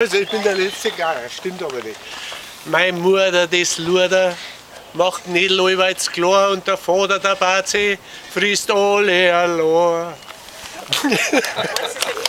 Also ich bin der letzte Geier, stimmt aber nicht. Meine Mutter, das Luder, macht nicht allweils klar und der Vater, der Bazi, frisst alle allein.